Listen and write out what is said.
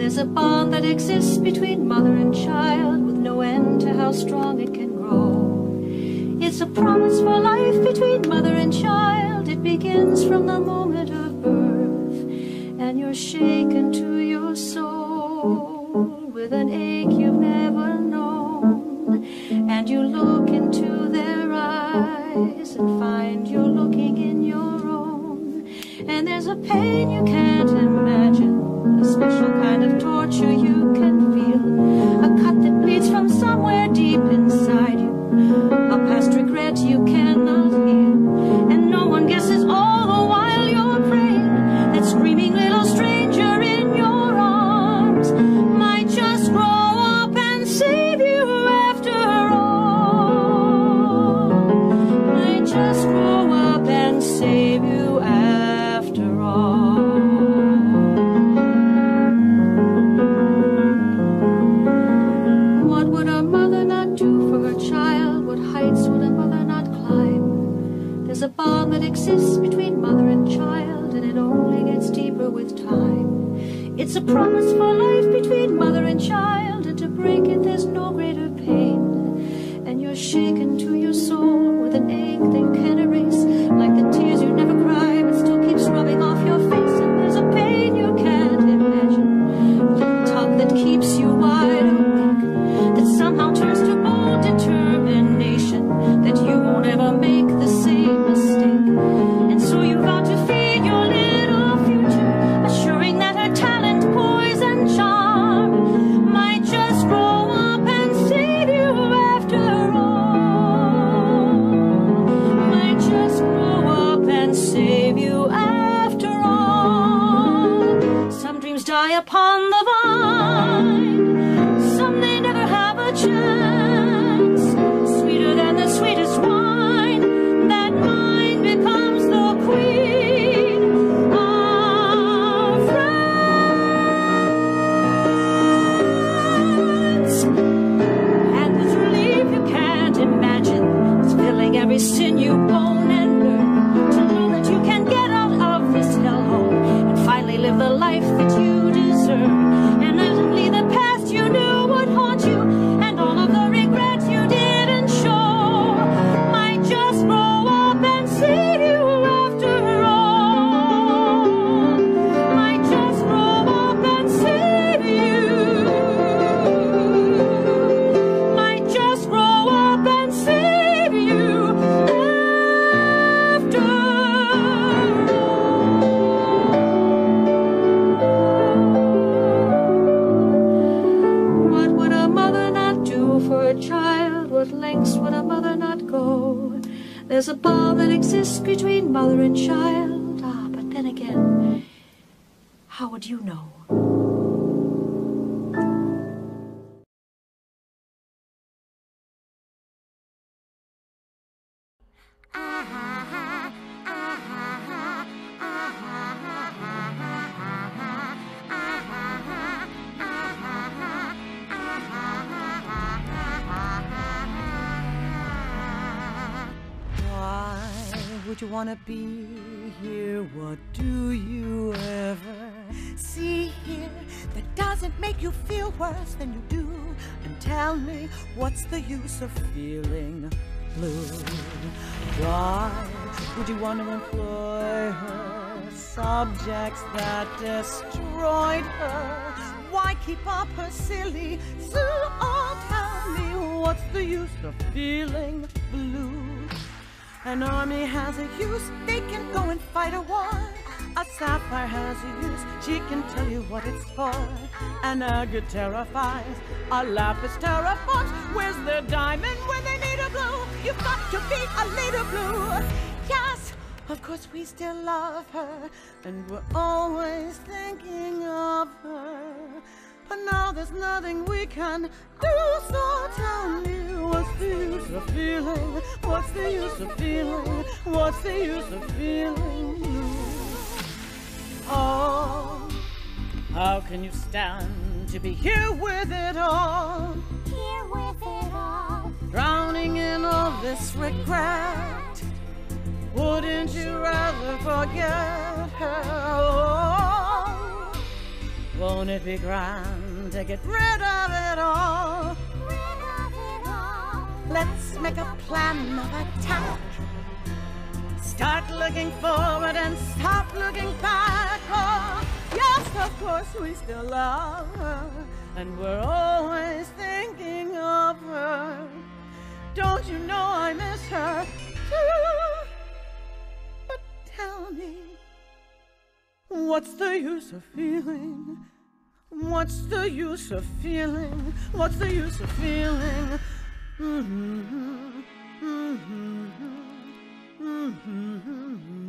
There's a bond that exists between mother and child with no end to how strong it can grow. It's a promise for life between mother and child. It begins from the moment of birth, and you're shaken to your soul with an ache you've never known. And you look into their eyes and find you're looking in your own. And there's a pain you can't upon exists between mother and child. Ah, but then again, how would you know? You want to be here? What do you ever see here that doesn't make you feel worse than you do? And tell me, what's the use of feeling blue? Why would you want to employ her subjects that destroyed her? Why keep up her silly zoo? Oh, tell me, what's the use of feeling blue? An army has a use, they can go and fight a war. A sapphire has a use, she can tell you what it's for. An agate terrifies, a lapis terraforms. Where's their diamond when they need a blue? You've got to be a little blue. Yes, of course we still love her, and we're always thinking of her. But now there's nothing we can do, so tell me what's the use of feeling? What's the use of feeling? What's the use of feeling? Oh, how can you stand to be here with it all? Here with it all. Drowning in all this regret. Wouldn't you rather forget her? Won't it be grand to get rid of it all? Let's make a plan of attack. Start looking forward and stop looking back. Oh, yes, of course we still love her, and we're always thinking of her. Don't you know I miss her too? But tell me, what's the use of feeling? What's the use of feeling? What's the use of feeling? Mm-hmm. Mm-hmm. Mm-hmm.